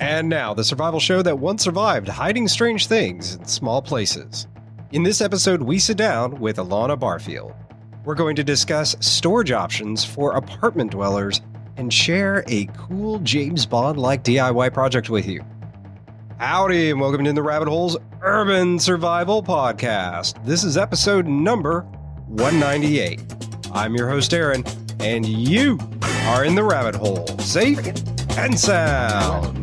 And now, the survival show that once survived hiding strange things in small places. In this episode, we sit down with Alana Barfield. We're going to discuss storage options for apartment dwellers and share a cool James Bond like DIY project with you. Howdy, and welcome to the Rabbit Holes Urban Survival Podcast. This is episode number 198. I'm your host, Aaron, and you are in the rabbit hole, safe and sound.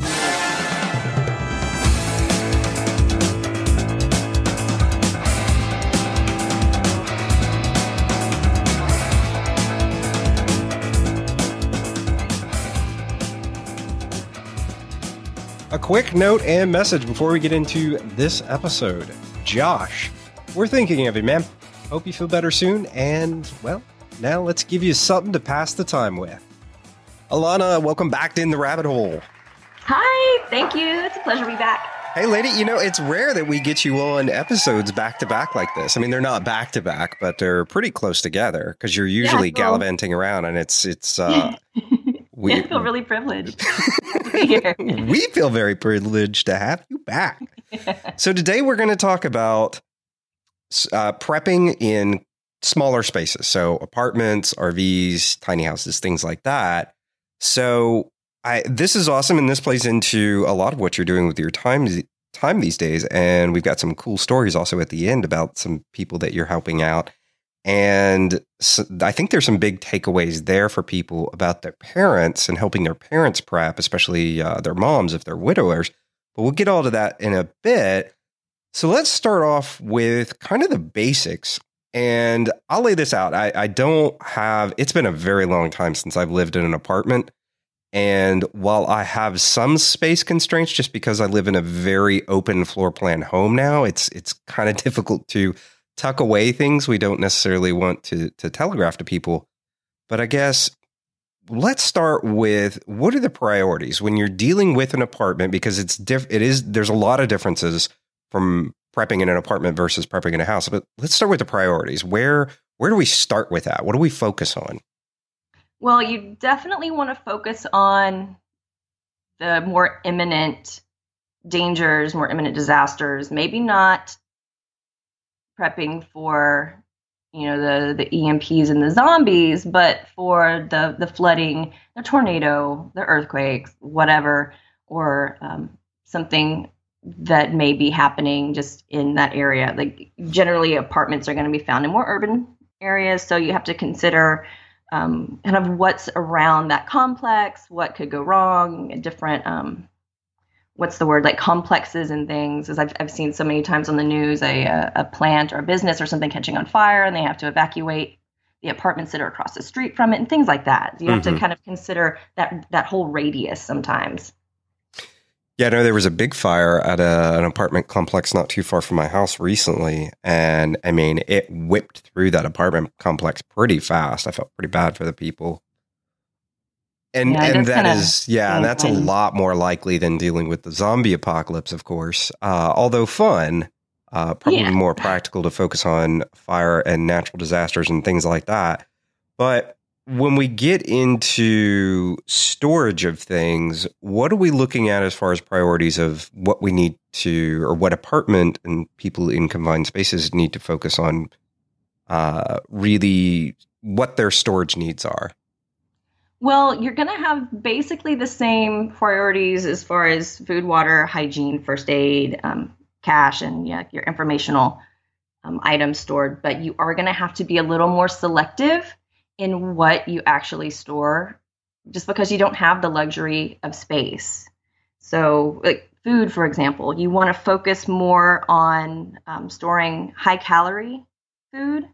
A quick note and message before we get into this episode. Josh, we're thinking of you, man. Hope you feel better soon. And, well, now let's give you something to pass the time with. Alana, welcome back to In the Rabbit Hole. Hi, thank you. It's a pleasure to be back. Hey, lady, you know, it's rare that we get you on episodes back to back like this. I mean, they're not back to back, but they're pretty close together because you're usually Yeah, well- gallivanting around and it's, it's, uh, we, I feel really privileged to be here. we feel very privileged to have you back. So today we're going to talk about uh, prepping in smaller spaces, so apartments, RVs, tiny houses, things like that. So I this is awesome, and this plays into a lot of what you're doing with your time time these days. And we've got some cool stories also at the end about some people that you're helping out. And so I think there's some big takeaways there for people about their parents and helping their parents prep, especially uh, their moms if they're widowers. But we'll get all to that in a bit. So let's start off with kind of the basics. And I'll lay this out. I, I don't have, it's been a very long time since I've lived in an apartment. And while I have some space constraints just because I live in a very open floor plan home now, it's it's kind of difficult to tuck away things we don't necessarily want to to telegraph to people. But I guess let's start with what are the priorities when you're dealing with an apartment because it's diff it is there's a lot of differences from prepping in an apartment versus prepping in a house. But let's start with the priorities. Where where do we start with that? What do we focus on? Well, you definitely want to focus on the more imminent dangers, more imminent disasters. Maybe not prepping for you know the the EMPs and the zombies, but for the the flooding, the tornado, the earthquakes, whatever, or um, something that may be happening just in that area. Like generally, apartments are going to be found in more urban areas, so you have to consider um, kind of what's around that complex, what could go wrong, different um, what's the word like complexes and things. As I've I've seen so many times on the news, a a plant or a business or something catching on fire, and they have to evacuate the apartments that are across the street from it, and things like that. You have Mhm. to kind of consider that that whole radius sometimes. Yeah, I know there was a big fire at a, an apartment complex not too far from my house recently. And I mean, it whipped through that apartment complex pretty fast. I felt pretty bad for the people. And, Yeah, and that is, yeah, and that's a lot more likely than dealing with the zombie apocalypse, of course. Uh, although fun, uh, probably Yeah. more practical to focus on fire and natural disasters and things like that. But when we get into storage of things, what are we looking at as far as priorities of what we need to, or what apartment and people in confined spaces need to focus on? Uh, really, what their storage needs are. Well, you're going to have basically the same priorities as far as food, water, hygiene, first aid, um, cash, and yeah, your informational um, items stored. But you are going to have to be a little more selective in what you actually store, just because you don't have the luxury of space. So, like food, for example, you want to focus more on um, storing high calorie food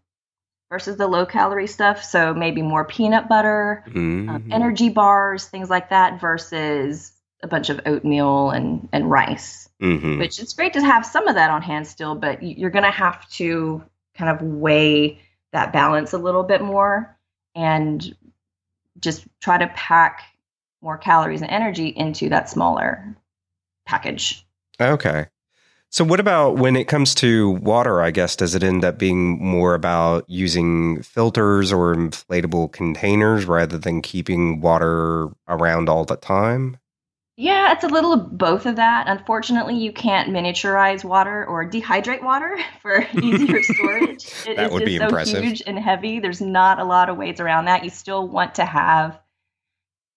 versus the low calorie stuff. So maybe more peanut butter, um, Mhm. energy bars, things like that, versus a bunch of oatmeal and, and rice. Mhm. Which it's great to have some of that on hand still, but you're going to have to kind of weigh that balance a little bit more and just try to pack more calories and energy into that smaller package. Okay. So, what about when it comes to water? I guess does it end up being more about using filters or inflatable containers rather than keeping water around all the time? Yeah, it's a little of both of that. Unfortunately, you can't miniaturize water or dehydrate water for easier storage. It That is would just be so impressive. huge and heavy. There's not a lot of ways around that. You still want to have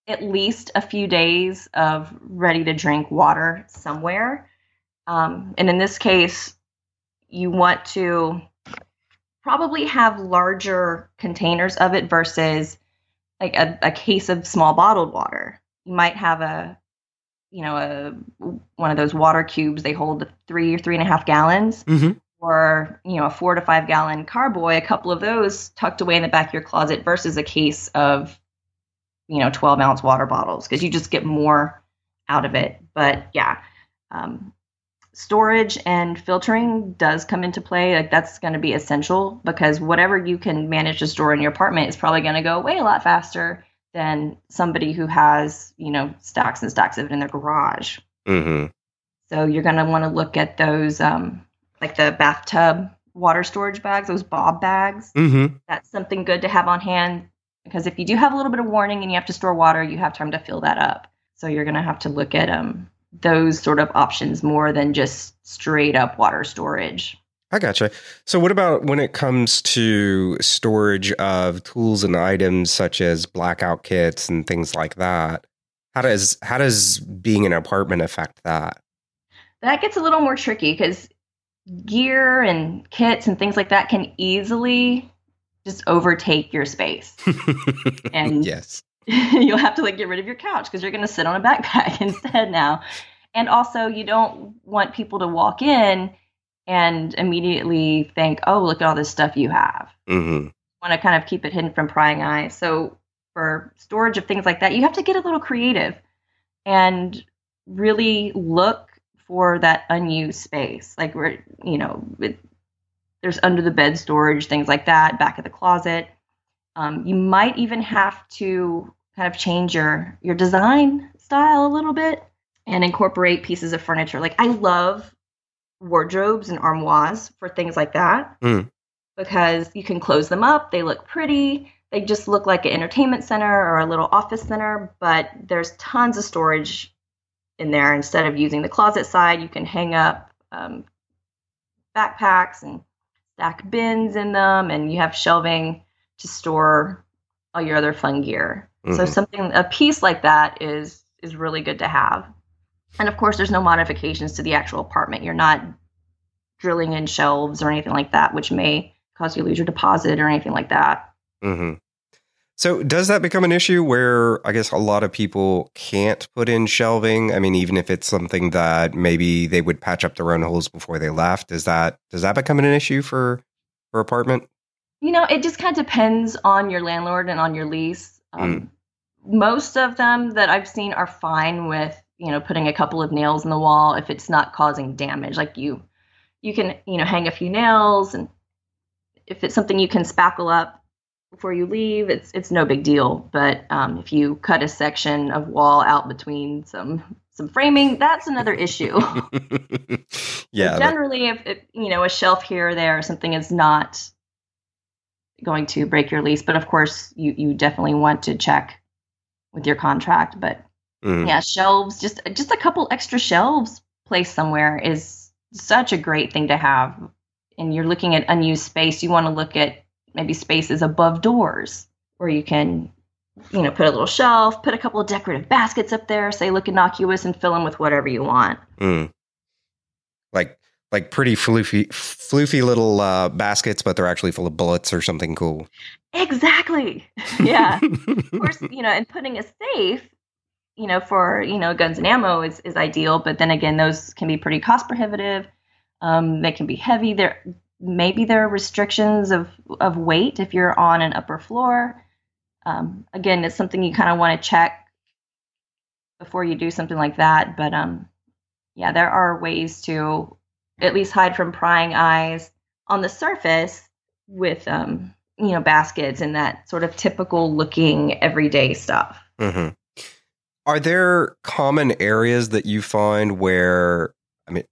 at least a few days of ready to drink water somewhere. Um, and in this case, you want to probably have larger containers of it versus like a, a case of small bottled water. You might have a, you know, a one of those water cubes. They hold three or three and a half gallons, Mm-hmm. or you know, a four to five gallon carboy. A couple of those tucked away in the back of your closet versus a case of, you know, twelve ounce water bottles because you just get more out of it. But yeah, um, storage and filtering does come into play. Like that's going to be essential because whatever you can manage to store in your apartment is probably going to go away a lot faster than somebody who has, you know, stacks and stacks of it in their garage. Mm-hmm. So you're going to want to look at those, um, like the bathtub water storage bags, those bob bags. Mm-hmm. That's something good to have on hand because if you do have a little bit of warning and you have to store water, you have time to fill that up. So you're going to have to look at um, those sort of options more than just straight up water storage. I gotcha. So, what about when it comes to storage of tools and items such as blackout kits and things like that? How does how does being in an apartment affect that? That gets a little more tricky because gear and kits and things like that can easily just overtake your space. And- yes, you'll have to like get rid of your couch because you're going to sit on a backpack instead now. And also, you don't want people to walk in and immediately think, "Oh, look at all this stuff you have." hmm Want to kind of keep it hidden from prying eyes. So, for storage of things like that, you have to get a little creative and really look for that unused space. Like where you know, it, there's under the bed storage, things like that, back of the closet. Um, you might even have to kind of change your your design style a little bit and incorporate pieces of furniture. Like I love wardrobes and armoires for things like that Mm. because you can close them up. They look pretty. They just look like an entertainment center or a little office center, but there's tons of storage in there. Instead of using the closet side, you can hang up um, backpacks and stack bins in them, and you have shelving to store all your other fun gear. So Mhm. something a piece like that is is really good to have. And of course, there's no modifications to the actual apartment. You're not drilling in shelves or anything like that, which may cause you to lose your deposit or anything like that. hmm So, does that become an issue where I guess a lot of people can't put in shelving? I mean, even if it's something that maybe they would patch up their own holes before they left, does that does that become an issue for for apartment? You know, it just kind of depends on your landlord and on your lease. Um, Most of them that I've seen are fine with you know putting a couple of nails in the wall if it's not causing damage. Like you, you can you know hang a few nails, and if it's something you can spackle up before you leave, it's it's no big deal. But um, if you cut a section of wall out between some some framing, that's another issue. yeah, generally, if, if you know a shelf here or there, something is not going to break your lease. But of course, you you definitely want to check with your contract. But mhm. yeah, shelves, just just a couple extra shelves placed somewhere is such a great thing to have. And you're looking at unused space. You want to look at maybe spaces above doors where you can, you know, put a little shelf, put a couple of decorative baskets up there, say look innocuous, and fill them with whatever you want. Mm. Like pretty floofy floofy little uh, baskets, but they're actually full of bullets or something cool. Exactly. yeah. of course, you know, and putting a safe, you know, for you know guns and ammo is is ideal. But then again, those can be pretty cost prohibitive. Um, they can be heavy. There maybe there are restrictions of of weight if you're on an upper floor. Um, again, it's something you kind of want to check before you do something like that. But um, yeah, there are ways to at least hide from prying eyes on the surface with um, you know baskets and that sort of typical looking everyday stuff. hmm Are there common areas that you find where I mean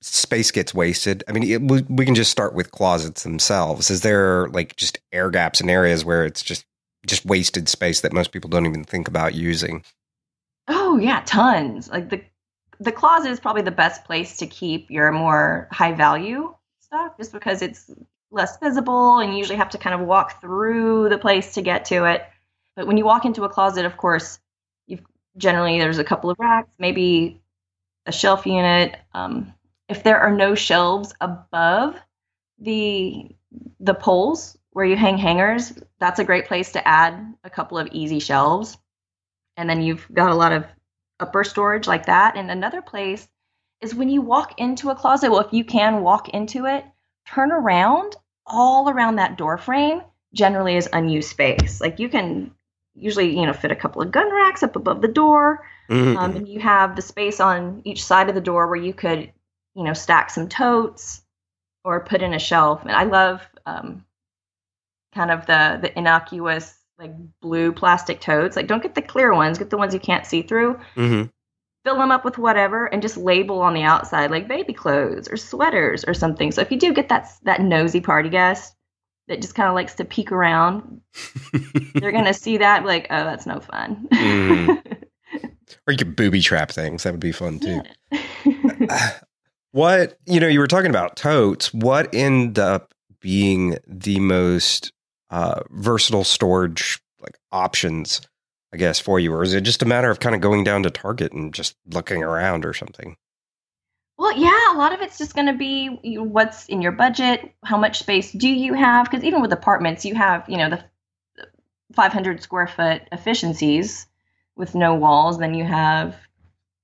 space gets wasted? I mean, it, we, we can just start with closets themselves. Is there like just air gaps in areas where it's just just wasted space that most people don't even think about using? Oh yeah, tons. Like the the closet is probably the best place to keep your more high value stuff just because it's less visible and you usually have to kind of walk through the place to get to it. But when you walk into a closet, of course, you've generally there's a couple of racks, maybe a shelf unit. Um, if there are no shelves above the the poles where you hang hangers, that's a great place to add a couple of easy shelves. And then you've got a lot of upper storage like that. And another place is when you walk into a closet, well, if you can walk into it, turn around all around that door frame generally is unused space. Like you can usually, you know, fit a couple of gun racks up above the door. Mm-hmm. Um, and you have the space on each side of the door where you could, you know, stack some totes or put in a shelf. And I love um, kind of the the innocuous like blue plastic totes. Like don't get the clear ones, get the ones you can't see through. Mm-hmm. Fill them up with whatever and just label on the outside like baby clothes or sweaters or something. So if you do get that that nosy party guest that just kind of likes to peek around, they're gonna see that like, oh, that's no fun. mm. Or you could booby trap things. That would be fun too. Yeah. what you know, you were talking about totes. What end up being the most uh, versatile storage like options, I guess, for you, or is it just a matter of kind of going down to Target and just looking around or something? Well, yeah, a lot of it's just going to be what's in your budget, how much space do you have? Because even with apartments, you have you know the 500 square foot efficiencies with no walls. Then you have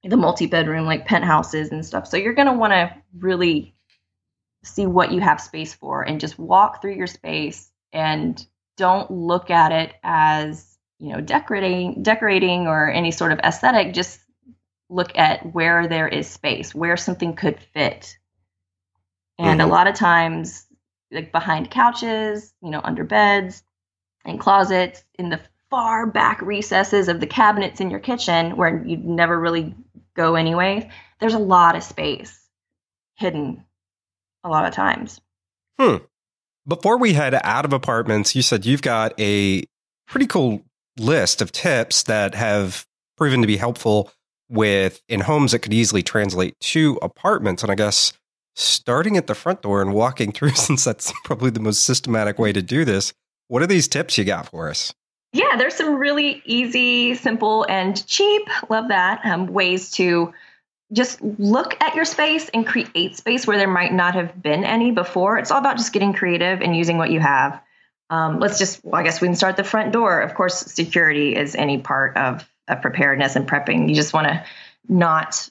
the multi bedroom like penthouses and stuff. So you're going to want to really see what you have space for and just walk through your space and don't look at it as you know decorating decorating or any sort of aesthetic. Just look at where there is space where something could fit. And mm-hmm. a lot of times like behind couches you know under beds in closets in the far back recesses of the cabinets in your kitchen where you'd never really go anyway there's a lot of space hidden a lot of times. Hmm before we head out of apartments, you said you've got a pretty cool list of tips that have proven to be helpful with in homes that could easily translate to apartments. And I guess starting at the front door and walking through, since that's probably the most systematic way to do this, what are these tips you got for us? Yeah, there's some really easy, simple, and cheap, love that, um, ways to just look at your space and create space where there might not have been any before. It's all about just getting creative and using what you have. Um, let's just, well, I guess we can start the front door. Of course, security is any part of, of preparedness and prepping. You just want to not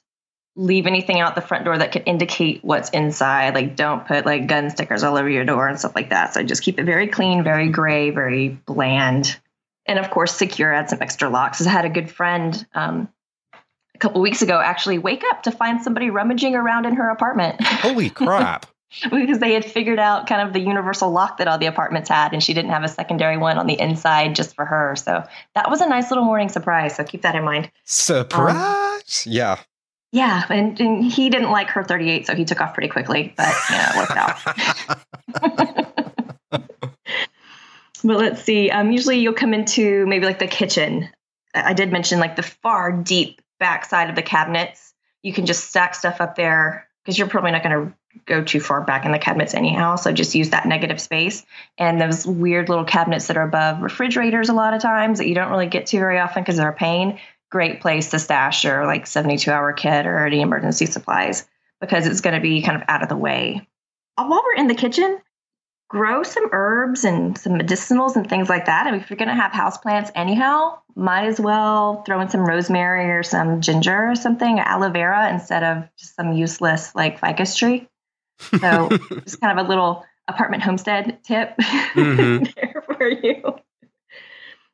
leave anything out the front door that could indicate what's inside. Like, don't put like gun stickers all over your door and stuff like that. So just keep it very clean, very gray, very bland. And of course, secure, add some extra locks. I had a good friend um, a couple weeks ago actually wake up to find somebody rummaging around in her apartment. Holy crap. because they had figured out kind of the universal lock that all the apartments had and she didn't have a secondary one on the inside just for her. So that was a nice little morning surprise. So keep that in mind. Surprise. Um, yeah. Yeah, and, and, he didn't like her 38, so he took off pretty quickly, but you know, it worked out. but let's see. Um, usually you'll come into maybe like the kitchen. I did mention like the far deep back side of the cabinets. You can just stack stuff up there because you're probably not going to go too far back in the cabinets anyhow. So just use that negative space. And those weird little cabinets that are above refrigerators a lot of times that you don't really get to very often because they're a pain. Great place to stash your like 72 hour kit or any emergency supplies because it's going to be kind of out of the way. While we're in the kitchen, grow some herbs and some medicinals and things like that. And if you're going to have houseplants anyhow, might as well throw in some rosemary or some ginger or something, aloe vera instead of just some useless like ficus tree. So just kind of a little apartment homestead tip mm-hmm. there for you.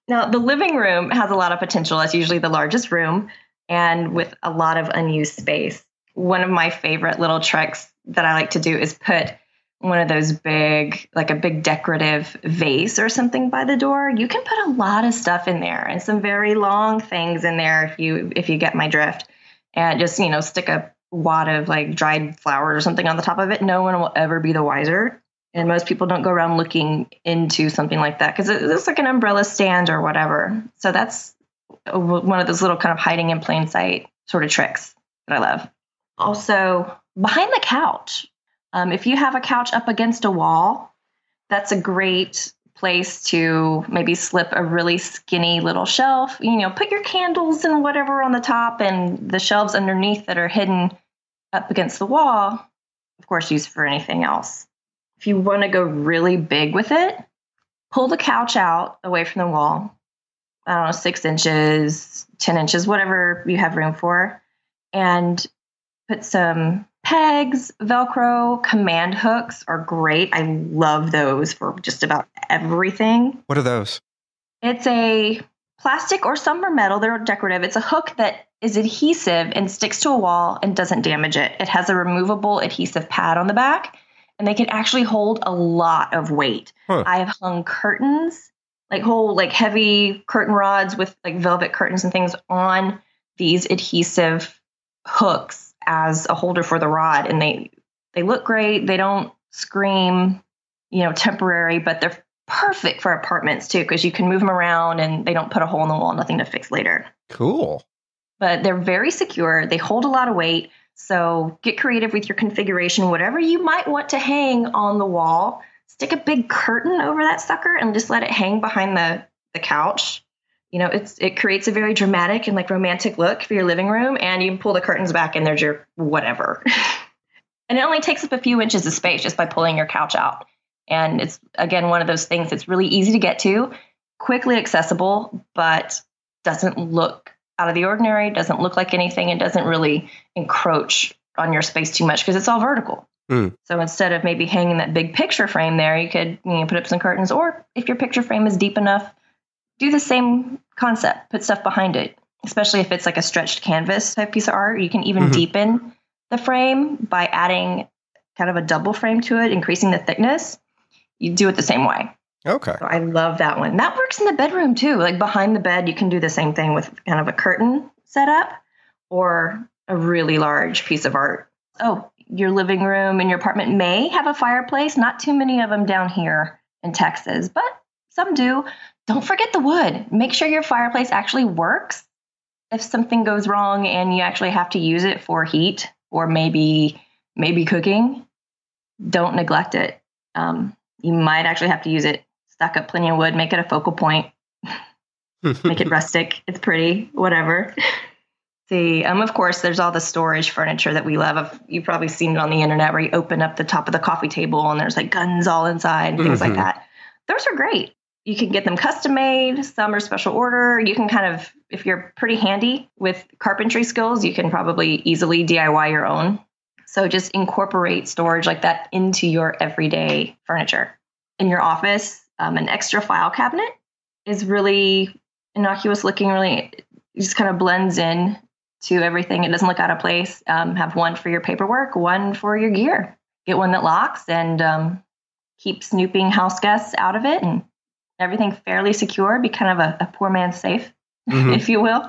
Now, the living room has a lot of potential. It's usually the largest room and with a lot of unused space. One of my favorite little tricks that I like to do is put one of those big, like a big decorative vase or something by the door, you can put a lot of stuff in there and some very long things in there if you if you get my drift. And just, you know, stick a wad of like dried flowers or something on the top of it. No one will ever be the wiser. And most people don't go around looking into something like that because it's like an umbrella stand or whatever. So that's one of those little kind of hiding in plain sight sort of tricks that I love. Also, behind the couch. Um, if you have a couch up against a wall, that's a great place to maybe slip a really skinny little shelf. You know, put your candles and whatever on the top and the shelves underneath that are hidden up against the wall, of course, use for anything else. If you want to go really big with it, pull the couch out away from the wall. I don't know, six inches, 10 inches, whatever you have room for, and put some pegs, Velcro, command hooks are great. I love those for just about everything. What are those? It's a plastic or some are metal, they're decorative. It's a hook that is adhesive and sticks to a wall and doesn't damage it. It has a removable adhesive pad on the back and they can actually hold a lot of weight. Huh. I have hung curtains, like whole like heavy curtain rods with like velvet curtains and things on these adhesive hooks as a holder for the rod and they they look great. They don't scream you know temporary but they're perfect for apartments too because you can move them around and they don't put a hole in the wall nothing to fix later. Cool. But they're very secure. They hold a lot of weight. So get creative with your configuration. Whatever you might want to hang on the wall stick a big curtain over that sucker and just let it hang behind the the couch you know, it's it creates a very dramatic and like romantic look for your living room, and you pull the curtains back, and there's your whatever. and it only takes up a few inches of space just by pulling your couch out. And it's again one of those things that's really easy to get to, quickly accessible, but doesn't look out of the ordinary, doesn't look like anything, and doesn't really encroach on your space too much because it's all vertical. Mm. So instead of maybe hanging that big picture frame there, you could you know, put up some curtains, or if your picture frame is deep enough, do the same concept, put stuff behind it, especially if it's like a stretched canvas type piece of art. You can even mm-hmm. deepen the frame by adding kind of a double frame to it, increasing the thickness. You do it the same way. Okay. So I love that one. That works in the bedroom too. Like behind the bed, you can do the same thing with kind of a curtain setup or a really large piece of art. Oh, your living room in your apartment may have a fireplace. Not too many of them down here in Texas, but some do don't forget the wood. Make sure your fireplace actually works. If something goes wrong and you actually have to use it for heat or maybe maybe cooking, don't neglect it. Um, you might actually have to use it. Stack up plenty of wood, make it a focal point, make it rustic. It's pretty, whatever. See, um, of course, there's all the storage furniture that we love. You've probably seen it on the internet where you open up the top of the coffee table and there's like guns all inside and things mm-hmm. like that. Those are great you can get them custom made some are special order. You can kind of if you're pretty handy with carpentry skills you can probably easily diy your own. So just incorporate storage like that into your everyday furniture. In your office um, an extra file cabinet is really innocuous looking really just kind of blends in to everything. It doesn't look out of place. Um, have one for your paperwork one for your gear. Get one that locks and um, keep snooping house guests out of it and everything fairly secure, be kind of a, a poor man's safe, mm-hmm. if you will.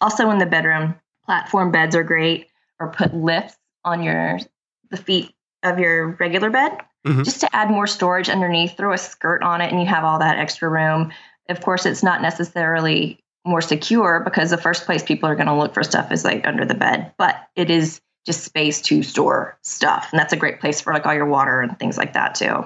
Also in the bedroom, platform beds are great, or put lifts on your the feet of your regular bed mm-hmm. just to add more storage underneath. Throw a skirt on it, and you have all that extra room. Of course, it's not necessarily more secure because the first place people are going to look for stuff is like under the bed, but it is just space to store stuff, and that's a great place for like all your water and things like that too.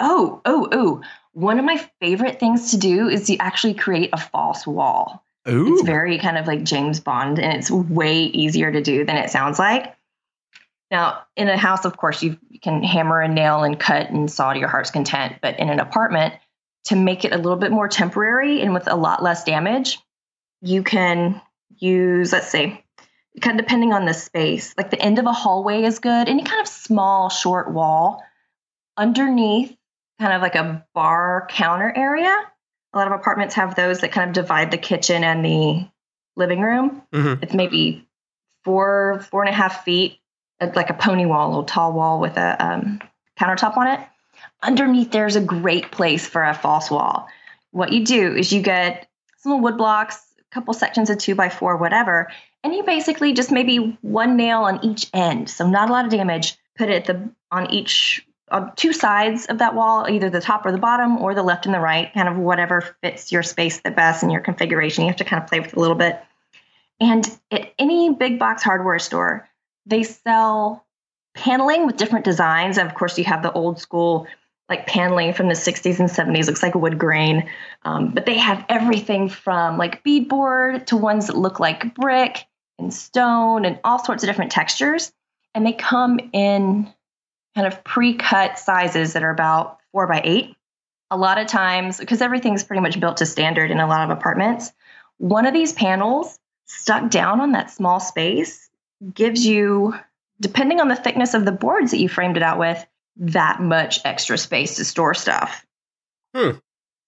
Oh, oh, oh. One of my favorite things to do is to actually create a false wall. Ooh. It's very kind of like James Bond and it's way easier to do than it sounds like. Now, in a house, of course, you can hammer and nail and cut and saw to your heart's content. But in an apartment, to make it a little bit more temporary and with a lot less damage, you can use, let's say, kind of depending on the space, like the end of a hallway is good, any kind of small, short wall. Underneath kind of like a bar counter area. A lot of apartments have those that kind of divide the kitchen and the living room. Mm-hmm. It's maybe four, four and a half feet, uh, like a pony wall, a little tall wall with a um, countertop on it. Underneath, there's a great place for a false wall. What you do is you get some wood blocks, a couple sections of two by four, whatever, and you basically just maybe one nail on each end, so not a lot of damage. Put it the on each on two sides of that wall, either the top or the bottom, or the left and the right, kind of whatever fits your space the best and your configuration. You have to kind of play with it a little bit. And at any big box hardware store, they sell paneling with different designs. And Of course, you have the old school like paneling from the 60s and 70s, looks like wood grain. Um, but they have everything from like beadboard to ones that look like brick and stone and all sorts of different textures. And they come in kind of pre cut sizes that are about four by eight. A lot of times, because everything's pretty much built to standard in a lot of apartments, one of these panels stuck down on that small space gives you, depending on the thickness of the boards that you framed it out with, that much extra space to store stuff. Hmm.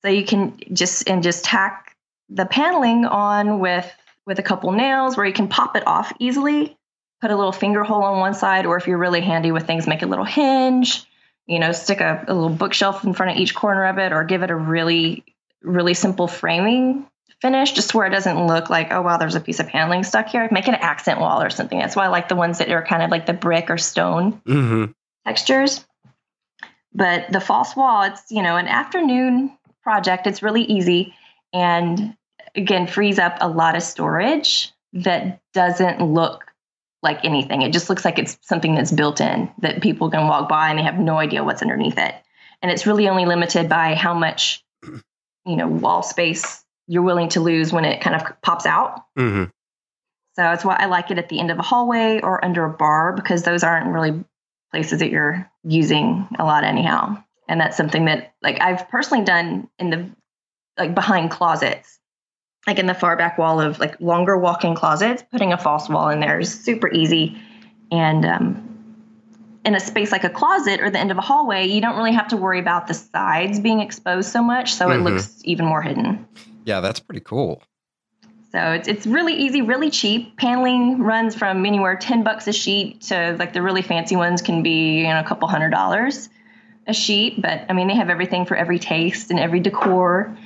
So you can just and just tack the paneling on with with a couple nails where you can pop it off easily. Put a little finger hole on one side, or if you're really handy with things, make a little hinge. You know, stick a, a little bookshelf in front of each corner of it, or give it a really, really simple framing finish, just where it doesn't look like, oh wow, there's a piece of paneling stuck here. Make an accent wall or something. That's why I like the ones that are kind of like the brick or stone Mm-hmm. textures. But the false wall, it's you know an afternoon project. It's really easy, and again frees up a lot of storage that doesn't look like anything. It just looks like it's something that's built in that people can walk by and they have no idea what's underneath it. And it's really only limited by how much you know wall space you're willing to lose when it kind of pops out. Mm-hmm. So that's why I like it at the end of a hallway or under a bar because those aren't really places that you're using a lot anyhow. And that's something that like I've personally done in the like behind closets. Like in the far back wall of like longer walk-in closets, putting a false wall in there is super easy. And um in a space like a closet or the end of a hallway, you don't really have to worry about the sides being exposed so much, so Mhm. it looks even more hidden. Yeah, that's pretty cool. So it's it's really easy, really cheap. Paneling runs from anywhere ten bucks a sheet to like the really fancy ones can be you know a couple hundred dollars a sheet. But I mean they have everything for every taste and every decor.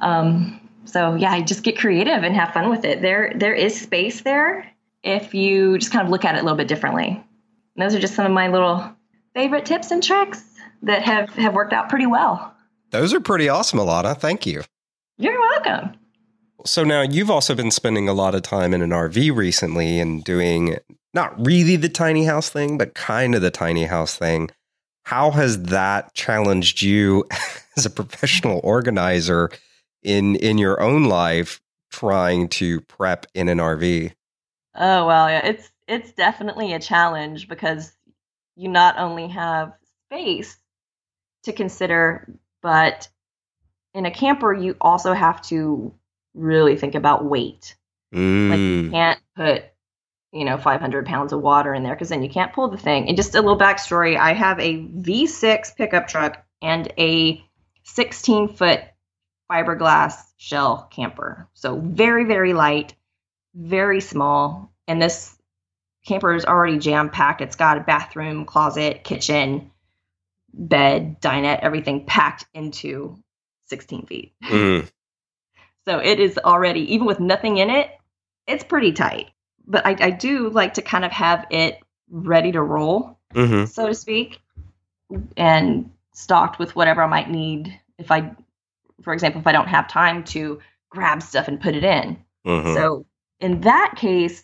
Um, so yeah, just get creative and have fun with it. There there is space there if you just kind of look at it a little bit differently. And those are just some of my little favorite tips and tricks that have have worked out pretty well. Those are pretty awesome, Alana. Thank you. You're welcome. So now you've also been spending a lot of time in an RV recently and doing not really the tiny house thing, but kind of the tiny house thing. How has that challenged you as a professional organizer in in your own life trying to prep in an RV? Oh well, yeah, it's it's definitely a challenge because you not only have space to consider, but in a camper you also have to really think about weight. Like you Mm. can't put you know 500 pounds of water in there because then you can't pull the thing. And just a little backstory: I have a V6 pickup truck and a 16 foot fiberglass shell camper, so very very light, very small. And this camper is already jam packed. It's got a bathroom, closet, kitchen, bed, dinette, everything packed into 16 feet. Mm. So it is already, even with nothing in it, it's pretty tight. But I, I do like to kind of have it ready to roll, hmm so to speak, and stocked with whatever I might need. If I, for example, if I don't have time to grab stuff and put it in. hmm So in that case,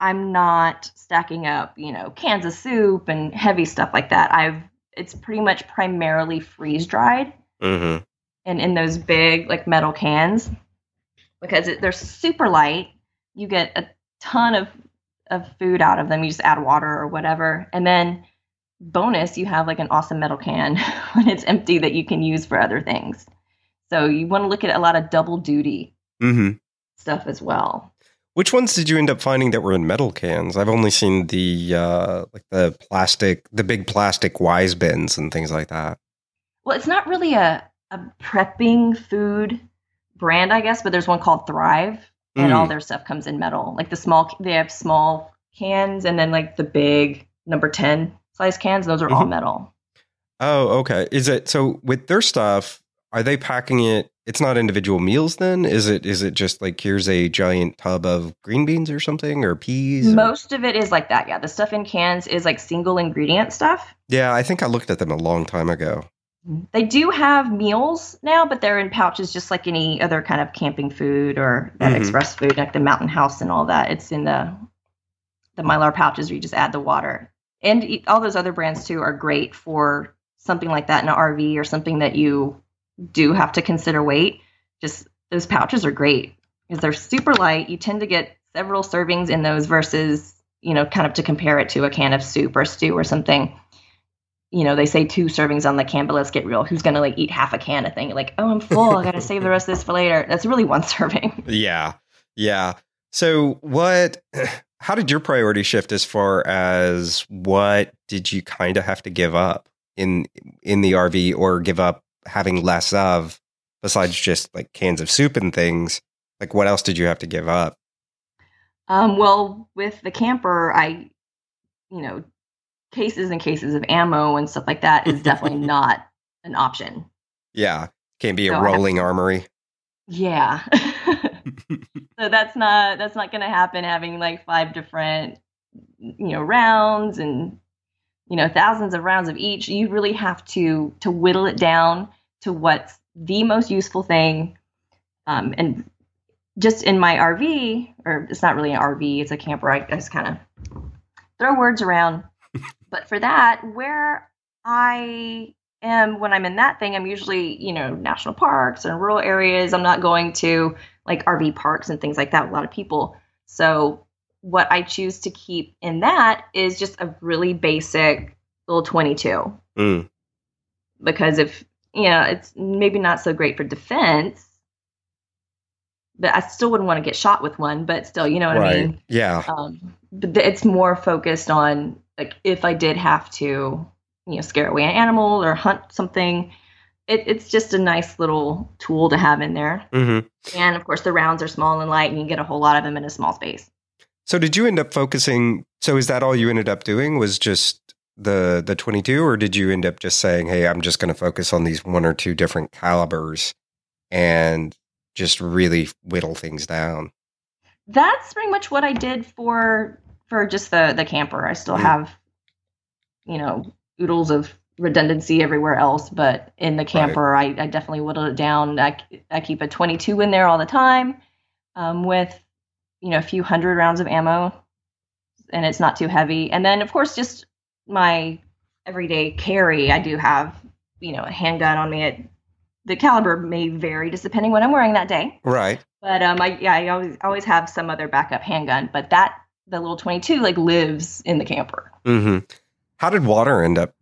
I'm not stacking up, you know, cans of soup and heavy stuff like that. I've it's pretty much primarily freeze dried hmm and in those big like metal cans because it, they're super light. You get a ton of of food out of them. You just add water or whatever, and then bonus, you have like an awesome metal can when it's empty that you can use for other things. So you want to look at a lot of double duty hmm stuff as well. Which ones did you end up finding that were in metal cans? I've only seen the uh, like the plastic, the big plastic wise bins and things like that. Well, it's not really a a prepping food brand, I guess, but there's one called Thrive, and Mm. all their stuff comes in metal. Like the small, they have small cans, and then like the big number ten size cans. Those are all Mhm. metal. Oh, okay. Is it so with their stuff? Are they packing it? It's not individual meals then? Is it is it just like here's a giant tub of green beans or something or peas? or- Most of it is like that. Yeah, the stuff in cans is like single ingredient stuff. yeah, I think I looked at them a long time ago. They do have meals now, but they're in pouches just like any other kind of camping food or that Mhm. express food, like the Mountain House and all that. It's in the the Mylar pouches where you just add the water. And all those other brands too are great for something like that in an RV or something that you do have to consider weight. Just those pouches are great because they're super light. You tend to get several servings in those versus, you know, kind of to compare it to a can of soup or stew or something you know, they say two servings on the can, but let's get real. Who's gonna like eat half a can of thing? You're like, oh, I'm full. I gotta save the rest of this for later. That's really one serving. Yeah. Yeah. So what how did your priority shift as far as what did you kind of have to give up in in the RV or give up having less of besides just like cans of soup and things? Like what else did you have to give up? Um, well, with the camper, I, you know, cases and cases of ammo and stuff like that is definitely not an option. Yeah. Can't be a So have- rolling armory. Yeah. so that's not that's not going to happen having like five different you know rounds and you know thousands of rounds of each you really have to to whittle it down to what's the most useful thing. Um, and just in my rv or it's not really an rv it's a camper i, just kind of throw words around. But for that where i am when i'm in that thing i'm usually you know national parks and rural areas. I'm not going to like RV parks and things like that with a lot of people. So what I choose to keep in that is just a really basic little 22 Mm. because if you know it's maybe not so great for defense, but I still wouldn't want to get shot with one. But still, you know what I mean. Yeah. Um, but th- it's more focused on like if I did have to, you know, scare away an animal or hunt something. It, it's just a nice little tool to have in there. hmm And of course, the rounds are small and light, and you get a whole lot of them in a small space. So did you end up focusing so is that all you ended up doing was just the the 22 or did you end up just saying, "Hey, I'm just going to focus on these one or two different calibers and just really whittle things down?" That's pretty much what I did for for just the the camper. I still Mm. have, you know, oodles of redundancy everywhere else, but in the camper, I, I definitely whittled it down. I, I keep a 22 in there all the time, um, with you know a few hundred rounds of ammo, and it's not too heavy. And then of course just my everyday carry. I do have you know a handgun on me. At, the caliber may vary just depending what I'm wearing that day. Right. But um, I yeah, I always always have some other backup handgun. But that the little 22 like lives in the camper. mm-hmm. How did water end up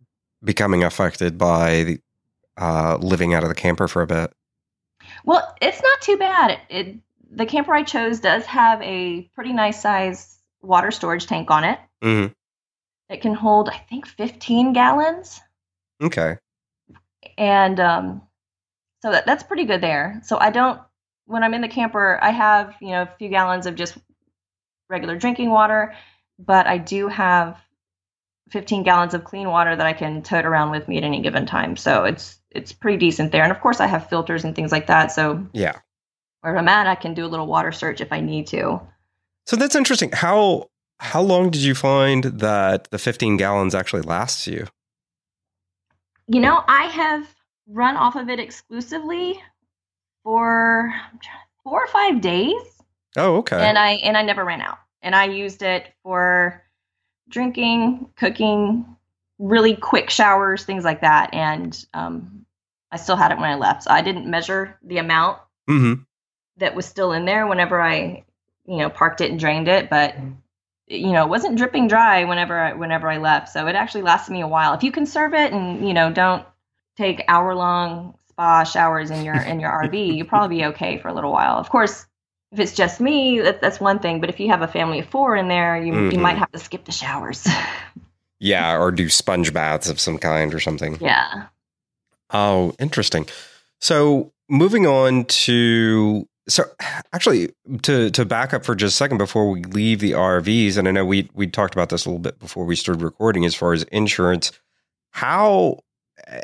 becoming affected by the, uh, living out of the camper for a bit? Well, it's not too bad. It, the camper I chose does have a pretty nice size water storage tank on it. hmm It can hold I think 15 gallons, Okay. and um, so that, that's pretty good there. So I don't when I'm in the camper, I have you know a few gallons of just regular drinking water, but I do have 15 gallons of clean water that I can tote around with me at any given time. So it's it's pretty decent there. And of course, I have filters and things like that. So Yeah. Where I'm at, I can do a little water search if I need to. So that's interesting. How how long did you find that the 15 gallons actually lasts you? You know, I have run off of it exclusively for four or five days. Oh, okay. and I and I never ran out. And I used it for drinking, cooking, really quick showers, things like that. And um, I still had it when I left. So I didn't measure the amount hmm that was still in there whenever I, you know, parked it and drained it. But you know, it wasn't dripping dry whenever I, whenever I left. So it actually lasted me a while. If you conserve it and you know don't take hour long spa showers in your in your RV, you'll probably be okay for a little while. Of course, if it's just me, that, that's one thing. But if you have a family of four in there, you you Mhm. might have to skip the showers. Yeah, or do sponge baths of some kind or something. yeah. Oh, interesting. So moving on to so actually to to back up for just a second before we leave the RVs, and I know we we talked about this a little bit before we started recording as far as insurance. How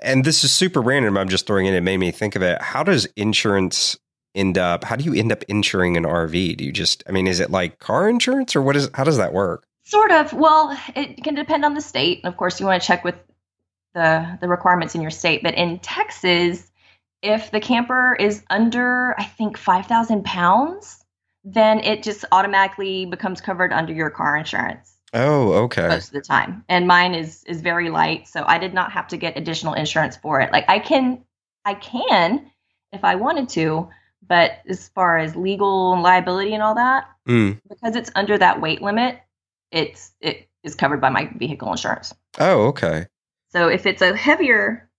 and this is super random. I'm just throwing it. It made me think of it. How does insurance end up? How do you end up insuring an RV? Do you just? I mean, is it like car insurance, or what is? How does that work? Sort of. Well, it can depend on the state. Of course, you want to check with the the requirements in your state. But in Texas, if the camper is under, I think five thousand pounds, then it just automatically becomes covered under your car insurance. Oh, okay. Most of the time, and mine is is very light, so I did not have to get additional insurance for it. Like I can, I can, if I wanted to, but as far as legal and liability and all that, Mm. because it's under that weight limit, it's it is covered by my vehicle insurance. Oh, okay. So if it's a heavier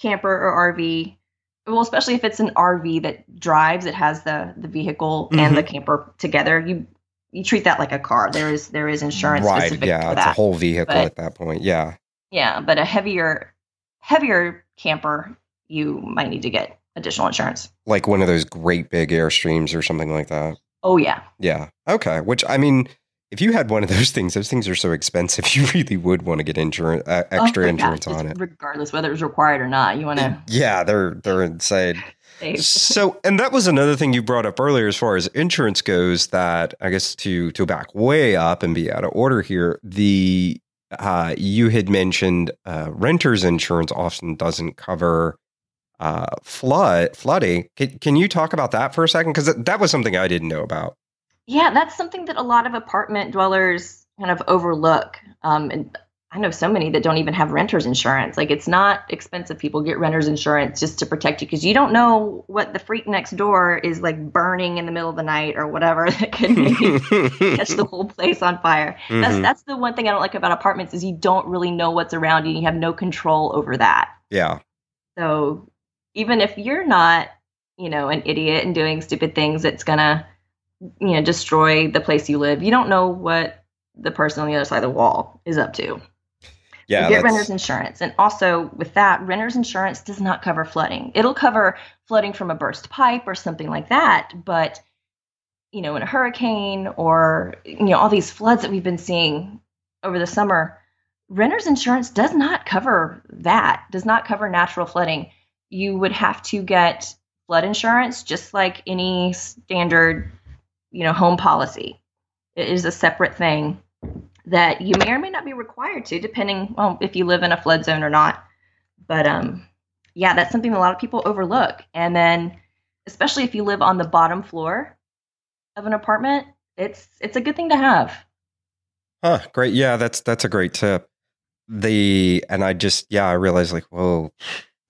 camper or RV, well, especially if it's an RV that drives, it has the the vehicle and the mm-hmm. camper together. You you treat that like a car. There is there is insurance right. Yeah, it's a whole vehicle But- at that point. Yeah. yeah, but a heavier heavier camper, you might need to get additional insurance. Like one of those great big airstreams or something like that. Oh yeah, Yeah. Okay. Which I mean, if you had one of those things, those things are so expensive. You really would want to get insurance, uh, Oh, extra my insurance gosh, on it. regardless whether it's required or not. You want to Yeah, they're they're insane. So, and that was another thing you brought up earlier, as far as insurance goes. That I guess to to back way up and be out of order here. The uh, you had mentioned uh, renters insurance often doesn't cover uh, flood flooding. Can, can you talk about that for a second? Because that was something I didn't know about. Yeah, that's something that a lot of apartment dwellers kind of overlook. Um, and I know so many that don't even have renters insurance. Like it's not expensive. People get renters insurance just to protect you because you don't know what the freak next door is like burning in the middle of the night or whatever that could catch the whole place on fire. That's Mhm. that's the one thing I don't like about apartments is you don't really know what's around you. and You have no control over that. yeah. So even if you're not, you know, an idiot and doing stupid things it's gonna, you know, destroy the place you live, you don't know what the person on the other side of the wall is up to. Yeah. Get renter's insurance. And also with that, renter's insurance does not cover flooding. It'll cover flooding from a burst pipe or something like that, but you know, in a hurricane or you know, all these floods that we've been seeing over the summer, renter's insurance does not cover that. Does not cover natural flooding. You would have to get flood insurance just like any standard, you know, home policy. It is a separate thing that you may or may not be required to, depending on if you live in a flood zone or not. But um, yeah, that's something a lot of people overlook. And then, especially if you live on the bottom floor of an apartment, it's it's a good thing to have. Huh, great. Yeah, that's that's a great tip. The and I just yeah, I realized like, whoa,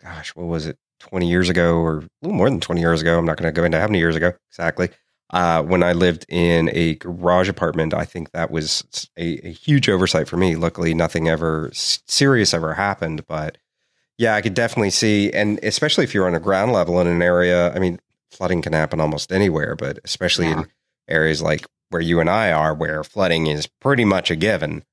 gosh, what was it? 20 years ago or a little more than 20 years ago. I'm not going to go into how many years ago exactly. Uh, when I lived in a garage apartment, I think that was a, a huge oversight for me. Luckily, nothing ever serious ever happened, but yeah, I could definitely see, and especially if you're on a ground level in an area, I mean, flooding can happen almost anywhere, but especially Yeah. in areas like where you and I are, where flooding is pretty much a given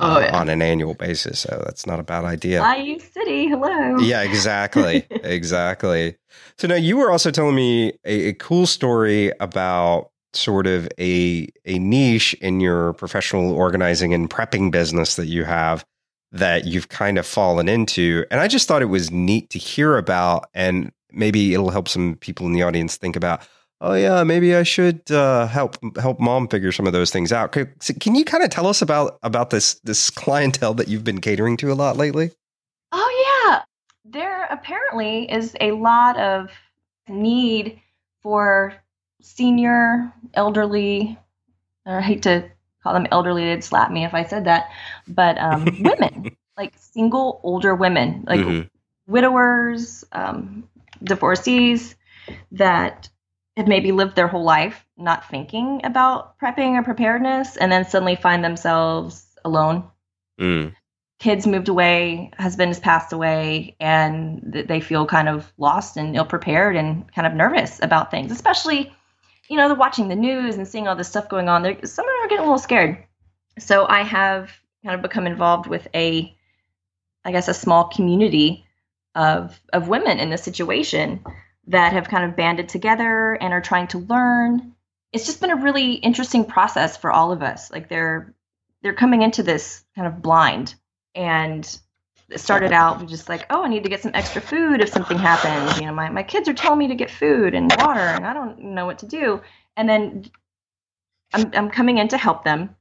Oh, uh, yeah. on an annual basis. So that's not a bad idea. Bayou City, hello. Yeah, exactly. exactly. So now you were also telling me a, a cool story about sort of a a niche in your professional organizing and prepping business that you have that you've kind of fallen into. And I just thought it was neat to hear about and maybe it'll help some people in the audience think about Oh yeah, maybe I should uh, help help mom figure some of those things out. Can, can you kind of tell us about about this this clientele that you've been catering to a lot lately? Oh yeah, there apparently is a lot of need for senior, elderly. I hate to call them elderly; they'd slap me if I said that. But um, women, like single older women, like Mhm. widowers, um, divorcees that have maybe lived their whole life not thinking about prepping or preparedness, and then suddenly find themselves alone Mm. kids moved away, husband has passed away, and th- they feel kind of lost and ill prepared and kind of nervous about things, especially, you know, they're watching the news and seeing all this stuff going on. They're, some of them are getting a little scared. So I have kind of become involved with a, I guess, a small community of of women in this situation that have kind of banded together and are trying to learn. It's just been a really interesting process for all of us. Like they're they're coming into this kind of blind and it started out with just like, oh, I need to get some extra food if something happens. You know, my, my kids are telling me to get food and water, and I don't know what to do. And then I'm, I'm coming in to help them.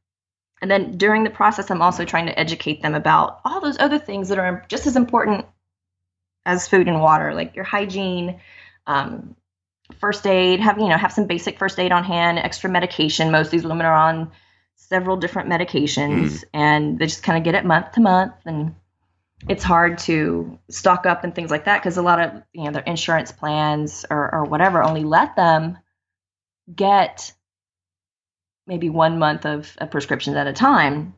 And then during the process, I'm also trying to educate them about all those other things that are just as important as food and water, like your hygiene, um, first aid, have you know have some basic first aid on hand, extra medication. Most of these women are on several different medications, mm. and they just kind of get it month to month, and it's hard to stock up and things like that because a lot of you know their insurance plans or, or whatever only let them get maybe one month of, of prescriptions at a time,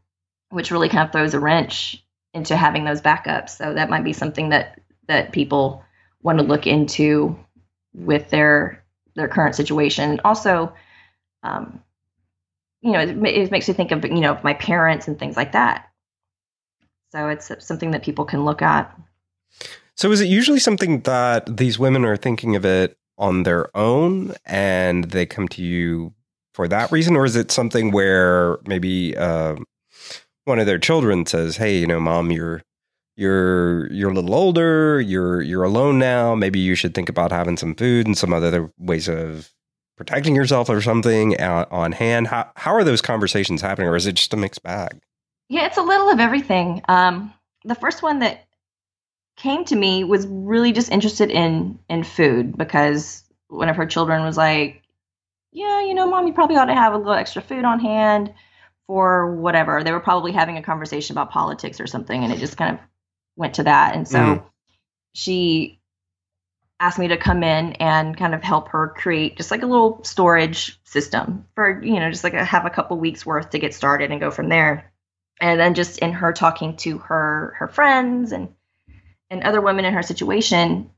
which really kind of throws a wrench into having those backups. So that might be something that that people want to look into with their their current situation. Also, um, you know, it, it, makes you think of you know my parents and things like that. So it's something that people can look at. So is it usually something that these women are thinking of it on their own and they come to you for that reason, or is it something where maybe uh, one of their children says, "Hey, you know, mom, you're you're you're a little older, you're you're alone now. Maybe you should think about having some food and some other ways of protecting yourself or something on hand. How how are those conversations happening, or is it just a mixed bag? Yeah, it's a little of everything. Um, the first one that came to me was really just interested in in food because one of her children was like, "Yeah, you know, mom, you probably ought to have a little extra food on hand." for whatever. They were probably having a conversation about politics or something, and it just kind of went to that. And so mm. she asked me to come in and kind of help her create just like a little storage system for, you know, just like a, have a couple weeks worth to get started and go from there. And then just in her talking to her her friends and and other women in her situation,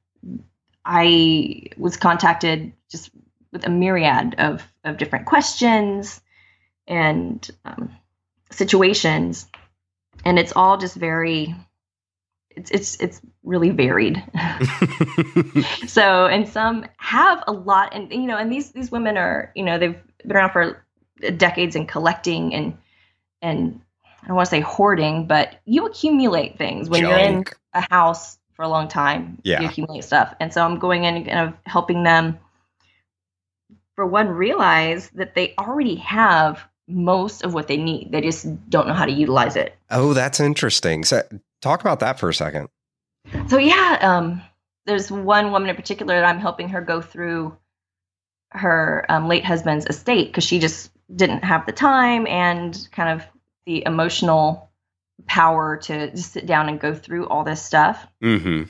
I was contacted just with a myriad of of different questions and um, situations, and it's all just very it's it's it's really varied. so and some have a lot and you know and these these women are you know they've been around for decades in collecting and and I don't want to say hoarding, but you accumulate things when Junk. you're in a house for a long time. Yeah. You accumulate stuff. And so I'm going in and kind of helping them for one realize that they already have most of what they need. They just don't know how to utilize it. Oh, that's interesting. So Talk about that for a second. So yeah, um, there's one woman in particular that I'm helping her go through her um, late husband's estate because she just didn't have the time and kind of the emotional power to just sit down and go through all this stuff. Mm-hmm.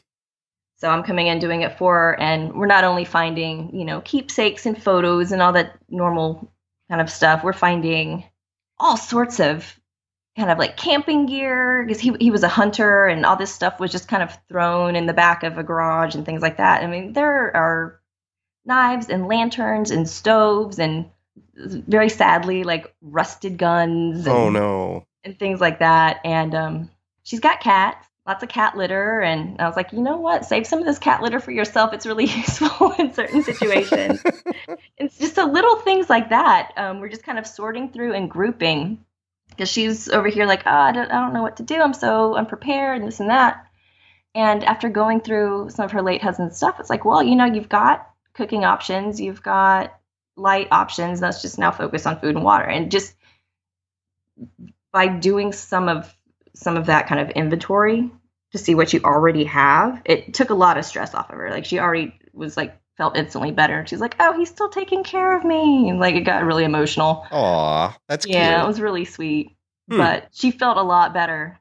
So I'm coming in doing it for her, and we're not only finding you know keepsakes and photos and all that normal kind of stuff. We're finding all sorts of kind of like camping gear because he he was a hunter and all this stuff was just kind of thrown in the back of a garage and things like that. I mean, there are knives and lanterns and stoves and very sadly like rusted guns. Oh, and, oh no! And things like that. And um, she's got cats, lots of cat litter. And I was like, you know what? Save some of this cat litter for yourself. It's really useful in certain situations. it's just a little things like that. Um, we're just kind of sorting through and grouping because she's over here like, oh, I don't, I don't know what to do. I'm so unprepared and this and that. And after going through some of her late husband's stuff, it's like, well, you know, you've got cooking options, you've got light options. Let's just now focus on food and water. And just by doing some of some of that kind of inventory to see what you already have, it took a lot of stress off of her. Like she already was like felt instantly better. She's like, "Oh, he's still taking care of me." And like it got really emotional. Aw, that's yeah, cute. it was really sweet. Hmm. But she felt a lot better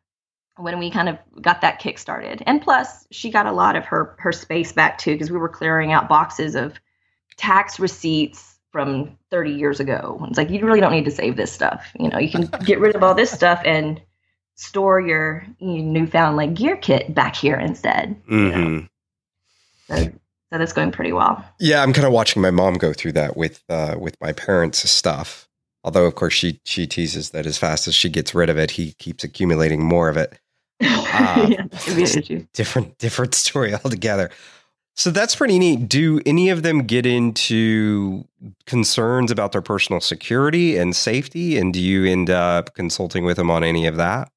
when we kind of got that kick started. And plus, she got a lot of her her space back too because we were clearing out boxes of tax receipts from 30 years ago. It's like you really don't need to save this stuff. You know, you can get rid of all this stuff and store your, your newfound like gear kit back here instead. Mm-hmm. You know? so so that's going pretty well. Yeah, I'm kind of watching my mom go through that with uh, with my parents' stuff. Although, of course, she she teases that as fast as she gets rid of it, he keeps accumulating more of it. Uh, yeah, different different story altogether. So that's pretty neat. Do any of them get into concerns about their personal security and safety? And do you end up consulting with them on any of that?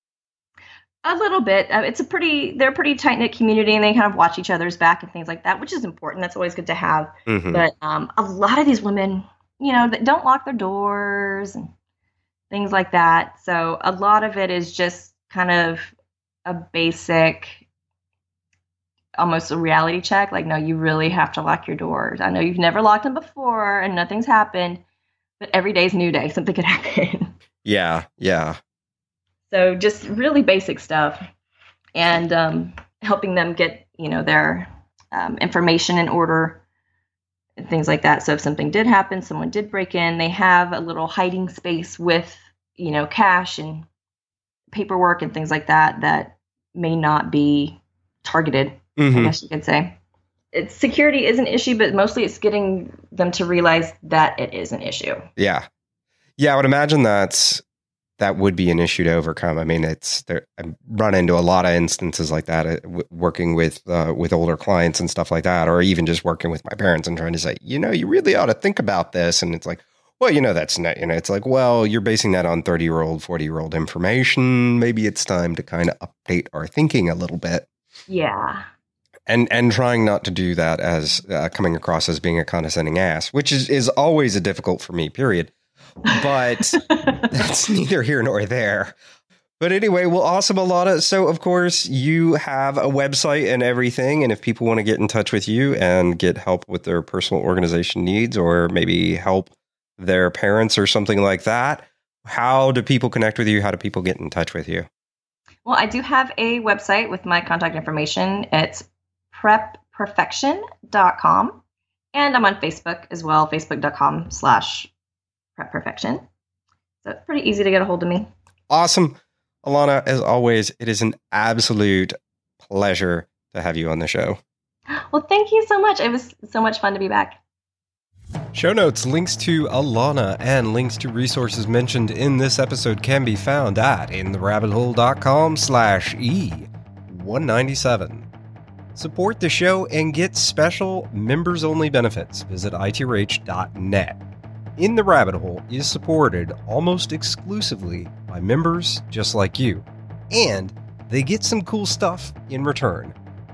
A little bit. Uh, it's a pretty, they're a pretty tight knit community and they kind of watch each other's back and things like that, which is important. That's always good to have. Mhm. But um, a lot of these women, you know, that don't lock their doors and things like that. So a lot of it is just kind of a basic, almost a reality check. Like, no, you really have to lock your doors. I know you've never locked them before and nothing's happened, but every day's a new day. Something could happen. yeah, yeah. So just really basic stuff, and um, helping them get you know their um, information in order and things like that. So if something did happen, someone did break in, they have a little hiding space with you know cash and paperwork and things like that that may not be targeted. I Mhm. guess you could say. It's, security is an issue, but mostly it's getting them to realize that it is an issue. Yeah. Yeah, I would imagine that's that would be an issue to overcome. I mean, it's there. I run into a lot of instances like that, uh, w- working with uh, with older clients and stuff like that, or even just working with my parents and trying to say, you know, you really ought to think about this. And it's like, well, you know, that's not, you know, it's like, well, you're basing that on thirty year old, forty year old information. Maybe it's time to kind of update our thinking a little bit. Yeah. and and trying not to do that as uh, coming across as being a condescending ass, which is is always a difficult for me. Period. But that's neither here nor there. But anyway, well, awesome, Alana. So, of course, you have a website and everything. And if people want to get in touch with you and get help with their personal organization needs or maybe help their parents or something like that, how do people connect with you? How do people get in touch with you? Well, I do have a website with my contact information. It's prepperfection.com. And I'm on Facebook as well, facebook.com slash prepperfection. So it's pretty easy to get a hold of me. Awesome. Alana, as always, it is an absolute pleasure to have you on the show. Well, thank you so much. It was so much fun to be back. Show notes, links to Alana, and links to resources mentioned in this episode can be found at intherabbithole.com slash E197. Support the show and get special members-only benefits. Visit itrh.net. In the Rabbit Hole is supported almost exclusively by members just like you. And they get some cool stuff in return.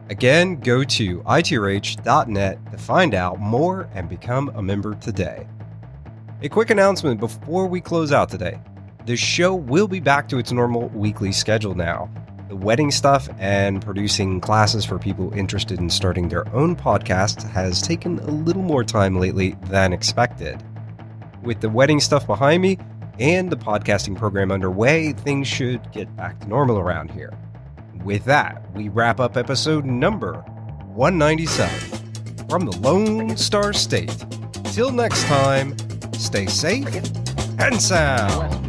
Again, go to itrh.net to find out more and become a member today. A quick announcement before we close out today. The show will be back to its normal weekly schedule now. The wedding stuff and producing classes for people interested in starting their own podcast has taken a little more time lately than expected. With the wedding stuff behind me and the podcasting program underway, things should get back to normal around here. With that, we wrap up episode number 197 from the Lone Star State. Till next time, stay safe and sound.